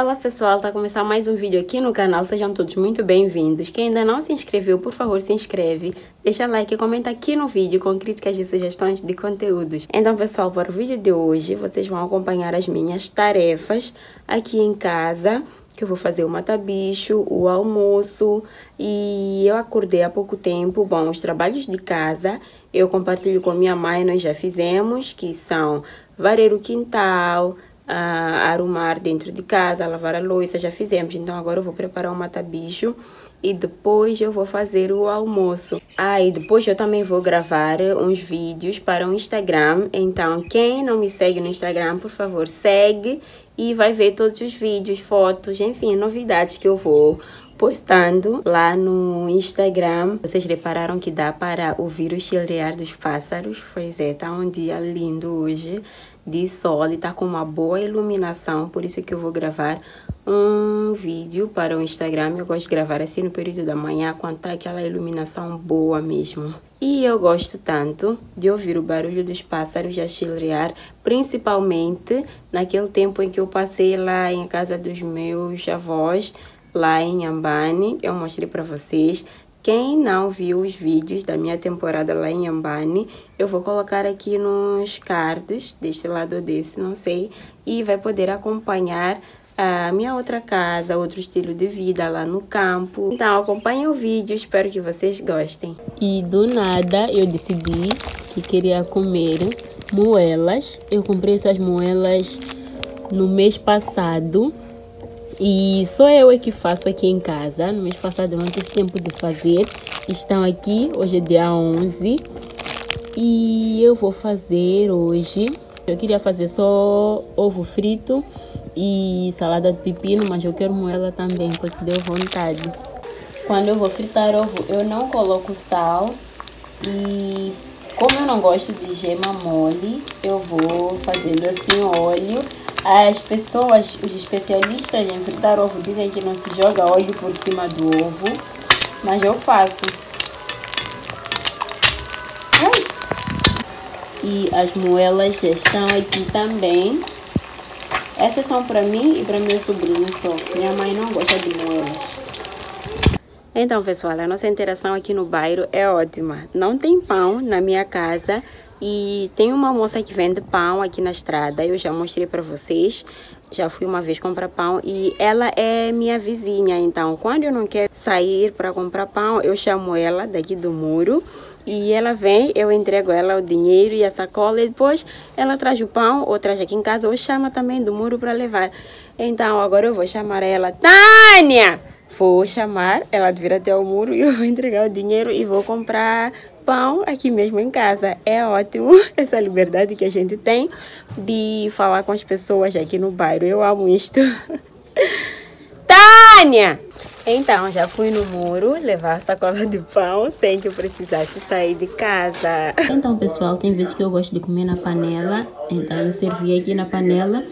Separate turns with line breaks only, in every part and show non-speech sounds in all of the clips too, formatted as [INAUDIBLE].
Olá pessoal, tá começando mais um vídeo aqui no canal, sejam todos muito bem-vindos. Quem ainda não se inscreveu, por favor se inscreve, deixa like e comenta aqui no vídeo com críticas e sugestões de conteúdos. Então pessoal, para o vídeo de hoje, vocês vão acompanhar as minhas tarefas aqui em casa, que eu vou fazer o mata-bicho, o almoço e eu acordei há pouco tempo. Bom, os trabalhos de casa eu compartilho com minha mãe, nós já fizemos, que são varrer o quintal, a arrumar dentro de casa, lavar a louça, já fizemos. Então agora eu vou preparar o mata-bicho e depois eu vou fazer o almoço. Ah, e depois eu também vou gravar uns vídeos para o Instagram. Então quem não me segue no Instagram, por favor, segue e vai ver todos os vídeos, fotos, enfim, novidades que eu vou postando lá no Instagram. Vocês repararam que dá para ouvir o chilrear dos pássaros? Pois é, tá um dia lindo hoje de sol e tá com uma boa iluminação, por isso que eu vou gravar um vídeo para o Instagram. Eu gosto de gravar assim no período da manhã, quando tá aquela iluminação boa mesmo. E eu gosto tanto de ouvir o barulho dos pássaros a chilrear, principalmente naquele tempo em que eu passei lá em casa dos meus avós, lá em Ambani. Eu mostrei para vocês. Quem não viu os vídeos da minha temporada lá em Ambani, eu vou colocar aqui nos cards, deste lado desse, não sei, e vai poder acompanhar a minha outra casa, outro estilo de vida lá no campo. Então acompanhe o vídeo, espero que vocês gostem. E do nada eu decidi que queria comer moelas. Eu comprei essas moelas no mês passado e sou eu é que faço aqui em casa. No mês passado não tive tempo de fazer. Estão aqui, hoje é dia 11. E eu vou fazer hoje. Eu queria fazer só ovo frito e salada de pepino, mas eu quero moela também, porque deu vontade. Quando eu vou fritar ovo, eu não coloco sal. E como eu não gosto de gema mole, eu vou fazendo assim óleo as pessoas, os especialistas em fritar ovo dizem que não se joga óleo por cima do ovo, mas eu faço. E as moelas já estão aqui também. Essas são para mim e para meu sobrinho só. Minha mãe não gosta de moelas. Então, pessoal, a nossa interação aqui no bairro é ótima. Não tem pão na minha casa, e tem uma moça que vende pão aqui na estrada. Eu já mostrei para vocês. Já fui uma vez comprar pão e ela é minha vizinha. Então, quando eu não quero sair para comprar pão, eu chamo ela daqui do muro e ela vem, eu entrego ela o dinheiro e a sacola e depois ela traz o pão ou traz aqui em casa ou chama também do muro para levar. Então, agora eu vou chamar ela, Tânia! Vou chamar ela de vir até o muro e [LAUGHS] eu vou entregar o dinheiro e vou comprar pão aqui mesmo em casa. É ótimo [LAUGHS] essa liberdade que a gente tem de falar com as pessoas aqui no bairro. Eu amo isto. [LAUGHS] Tânia! Então, já fui no muro levar a sacola de pão sem que eu precisasse sair de casa. Então, pessoal, tem vezes que eu gosto de comer na panela. Então, eu servi aqui na panela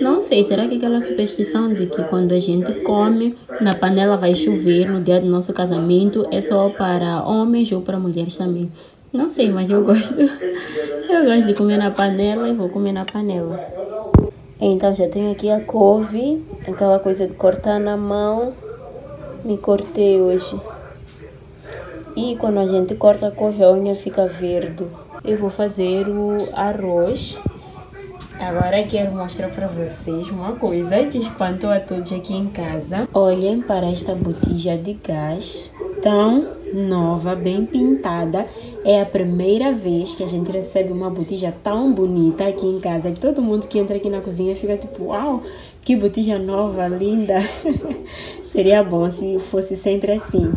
não sei, será que aquela superstição de que quando a gente come na panela vai chover no dia do nosso casamento é só para homens ou para mulheres também? Não sei, mas eu gosto. [LAUGHS] Eu gosto de comer na panela e vou comer na panela. Então já tenho aqui a couve, aquela coisa de cortar na mão. Me cortei hoje. E quando a gente corta a couve, a unha fica verde. Eu vou fazer o arroz Agora quero mostrar para vocês uma coisa que espantou a todos aqui em casa. Olhem para esta botija de gás tão nova, bem pintada. É a primeira vez que a gente recebe uma botija tão bonita aqui em casa que todo mundo que entra aqui na cozinha fica tipo, uau, que botija nova, linda. [LAUGHS] Seria bom se fosse sempre assim.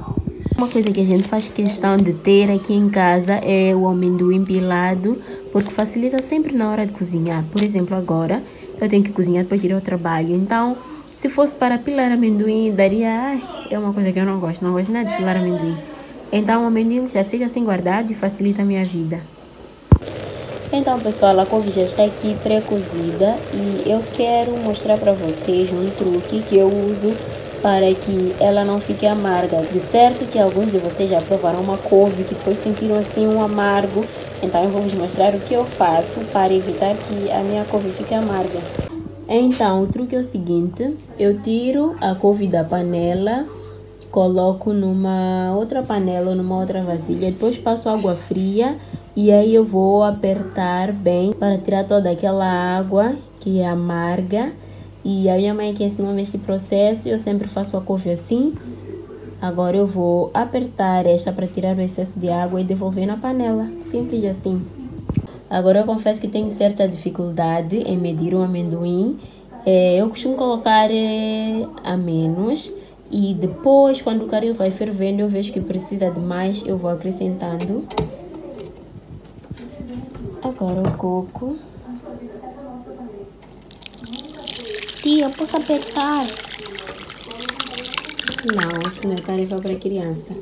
Uma coisa que a gente faz questão de ter aqui em casa é o amendoim pilado, porque facilita sempre na hora de cozinhar. Por exemplo, agora eu tenho que cozinhar depois de ir ao trabalho, então se fosse para pilar amendoim, daria... Ai, é uma coisa que eu não gosto, não gosto nada de pilar amendoim. Então o amendoim já fica assim guardado e facilita a minha vida. Então pessoal, a couve já está aqui pré-cozida e eu quero mostrar para vocês um truque que eu uso para que ela não fique amarga. De certo que alguns de vocês já provaram uma couve que depois sentiram assim um amargo. Então eu vou vos mostrar o que eu faço para evitar que a minha couve fique amarga. Então, o truque é o seguinte: eu tiro a couve da panela, coloco numa outra panela ou numa outra vasilha, depois passo água fria e aí eu vou apertar bem para tirar toda aquela água que é amarga. E a minha mãe que ensinou este processo, eu sempre faço a couve assim. Agora eu vou apertar esta para tirar o excesso de água e devolver na panela. Simples assim. Agora eu confesso que tenho certa dificuldade em medir o amendoim. É, eu costumo colocar é, a menos e depois, quando o caril vai fervendo, eu vejo que precisa de mais, eu vou acrescentando. Agora o coco.
Tia, posso apertar?
Não, isso não é tarefa para criança.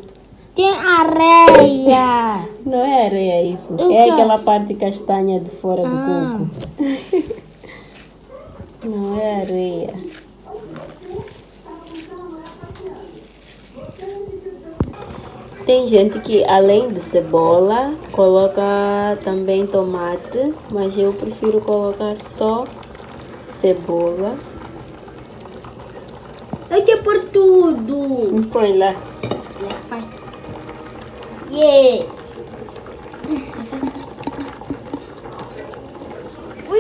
Tem areia. [LAUGHS]
Não é areia isso. É aquela parte castanha de fora do
Ah.
coco. [LAUGHS] Não é areia. Tem gente que além de cebola coloca também tomate, mas eu prefiro colocar só cebola.
Eu quero por tudo.
Põe lá.
Afasta. Yeah. Ui.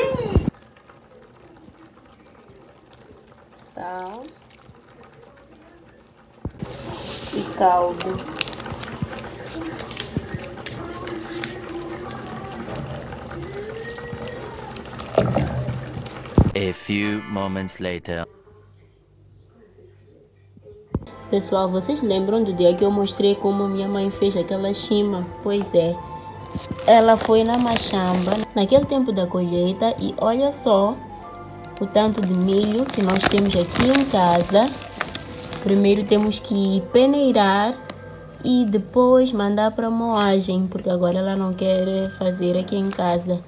Sal e caldo.
A few moments later.
Pessoal, vocês lembram do dia que eu mostrei como minha mãe fez aquela chima? Pois é. Ela foi na machamba, naquele tempo da colheita, e olha só o tanto de milho que nós temos aqui em casa. Primeiro temos que peneirar e depois mandar para moagem, porque agora ela não quer fazer aqui em casa.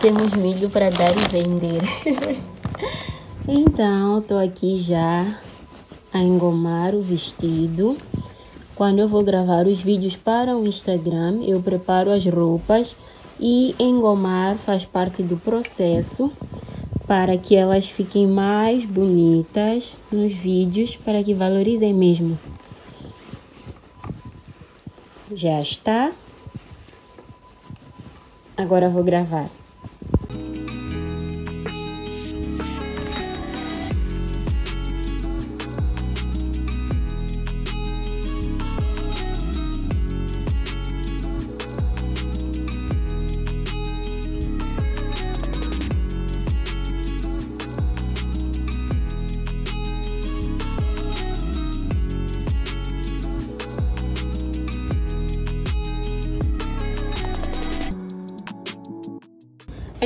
Temos milho para dar e vender. [LAUGHS] Então, estou aqui já a engomar o vestido. Quando eu vou gravar os vídeos para o Instagram, eu preparo as roupas e engomar faz parte do processo para que elas fiquem mais bonitas nos vídeos, para que valorizem mesmo. Já está. Agora vou gravar.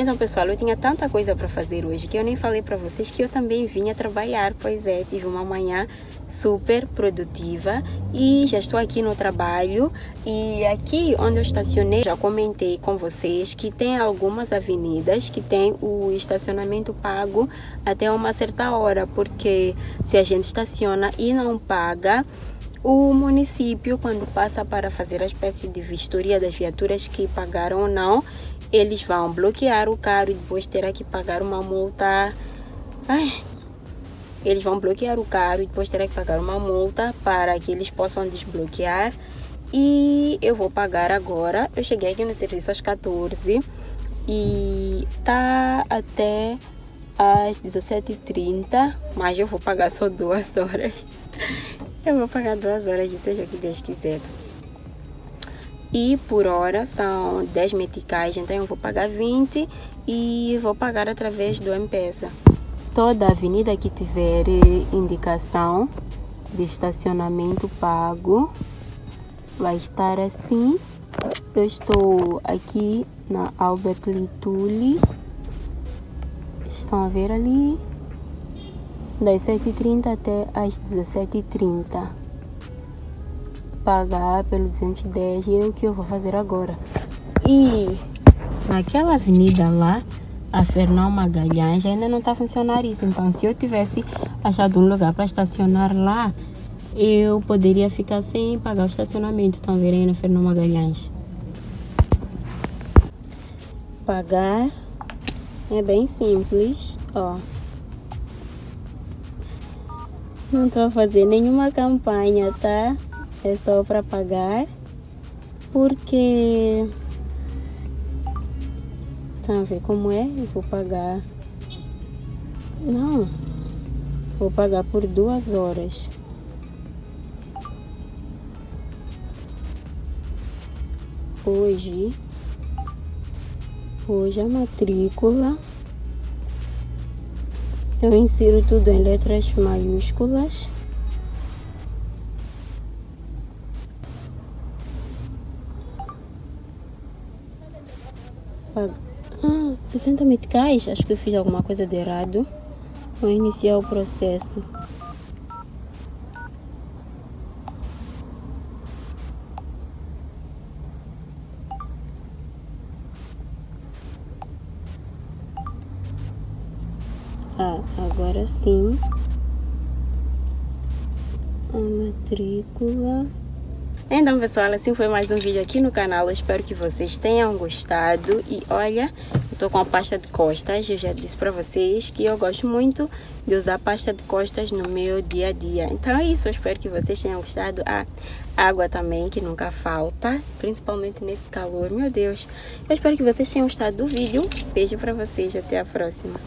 Então, pessoal, eu tinha tanta coisa para fazer hoje que eu nem falei para vocês que eu também vinha trabalhar. Pois é, tive uma manhã super produtiva e já estou aqui no trabalho. E aqui onde eu estacionei, já comentei com vocês que tem algumas avenidas que tem o estacionamento pago até uma certa hora, porque se a gente estaciona e não paga, o município, quando passa para fazer a espécie de vistoria das viaturas que pagaram ou não, eles vão bloquear o carro e depois terá que pagar uma multa. Ai, eles vão bloquear o carro e depois terá que pagar uma multa para que eles possam desbloquear. E eu vou pagar agora. Eu cheguei aqui no serviço às 14 e tá até às 17h30, mas eu vou pagar só duas horas. [LAUGHS] Eu vou pagar duas horas, seja o que Deus quiser. E por hora são 10 meticais, então eu vou pagar 20 e vou pagar através do M-Pesa. Toda avenida que tiver indicação de estacionamento pago vai estar assim. Eu estou aqui na Albert Lituli. Estão a ver ali? Das 7h30 até às 17h30 pagar pelo 210 e é o que eu vou fazer agora. E naquela avenida lá, a Fernão Magalhães ainda não está a funcionar isso. Então, se eu tivesse achado um lugar para estacionar lá, eu poderia ficar sem pagar o estacionamento. Estão ver aí na Fernão Magalhães. pagar. É bem simples, ó. Não estou a fazer nenhuma campanha, tá? Só para pagar. Porque... Tá a ver como é? Eu vou pagar... Não. Vou pagar por duas horas. Hoje... Hoje a matrícula... Eu insiro tudo em letras maiúsculas. Ah, 60 meticais? Acho que eu fiz alguma coisa de errado. Vou iniciar o processo. Ah, agora sim. A matrícula. Então, pessoal, assim foi mais um vídeo aqui no canal. Eu espero que vocês tenham gostado. E olha, eu tô com a pasta de costas. Eu já disse pra vocês que eu gosto muito de usar pasta de costas no meu dia a dia. Então é isso, eu espero que vocês tenham gostado. A água também, que nunca falta, principalmente nesse calor, meu Deus. Eu espero que vocês tenham gostado do vídeo. Beijo pra vocês, até a próxima.